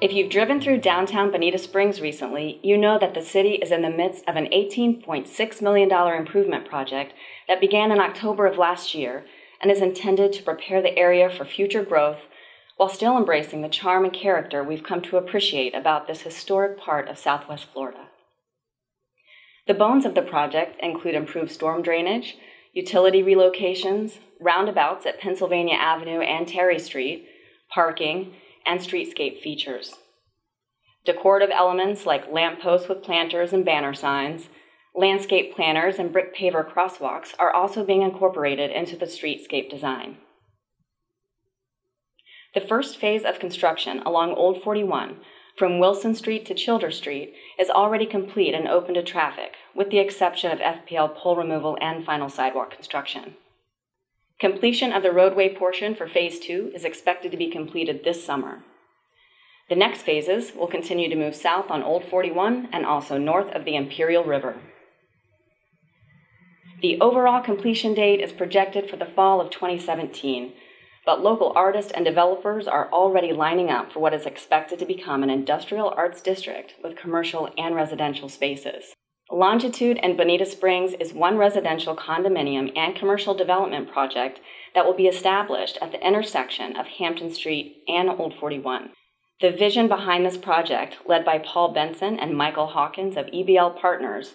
If you've driven through downtown Bonita Springs recently, you know that the city is in the midst of an $18.6 million improvement project that began in October of last year and is intended to prepare the area for future growth while still embracing the charm and character we've come to appreciate about this historic part of Southwest Florida. The bones of the project include improved storm drainage, utility relocations, roundabouts at Pennsylvania Avenue and Terry Street, parking, and streetscape features. Decorative elements like lampposts with planters and banner signs, landscape planners, and brick paver crosswalks are also being incorporated into the streetscape design. The first phase of construction along Old 41, from Wilson Street to Childer Street, is already complete and open to traffic, with the exception of FPL pole removal and final sidewalk construction. Completion of the roadway portion for Phase 2 is expected to be completed this summer. The next phases will continue to move south on Old 41 and also north of the Imperial River. The overall completion date is projected for the fall of 2017, but local artists and developers are already lining up for what is expected to become an industrial arts district with commercial and residential spaces. Longitude and Bonita Springs is one residential condominium and commercial development project that will be established at the intersection of Hampton Street and Old 41. The vision behind this project, led by Paul Benson and Michael Hawkins of EBL Partners,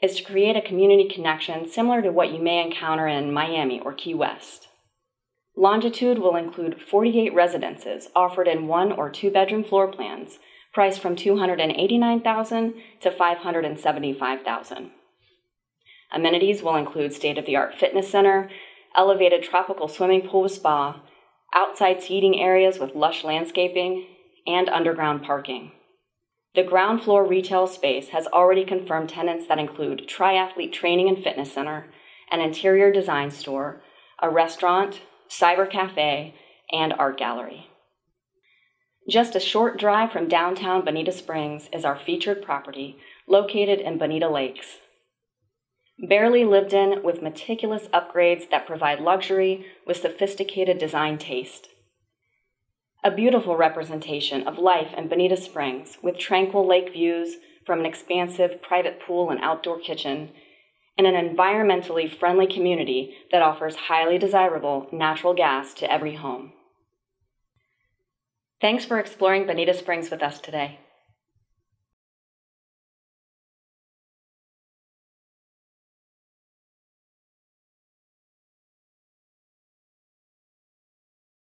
is to create a community connection similar to what you may encounter in Miami or Key West. Longitude will include 48 residences offered in one or two bedroom floor plans priced from 289,000 to 575,000. Amenities will include state-of-the-art fitness center, elevated tropical swimming pool with spa, outside seating areas with lush landscaping, and underground parking. The ground floor retail space has already confirmed tenants that include Triathlete Training and Fitness Center, an interior design store, a restaurant, cyber cafe, and art gallery. Just a short drive from downtown Bonita Springs is our featured property, located in Bonita Lakes. Barely lived in with meticulous upgrades that provide luxury with sophisticated design taste. A beautiful representation of life in Bonita Springs with tranquil lake views from an expansive private pool and outdoor kitchen, and an environmentally friendly community that offers highly desirable natural gas to every home. Thanks for exploring Bonita Springs with us today.